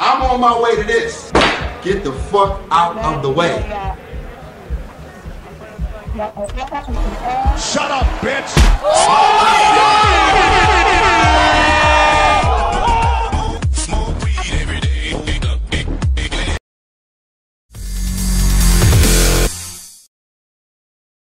I'm on my way to this. Get the fuck out of the way. Shut up, bitch! Oh!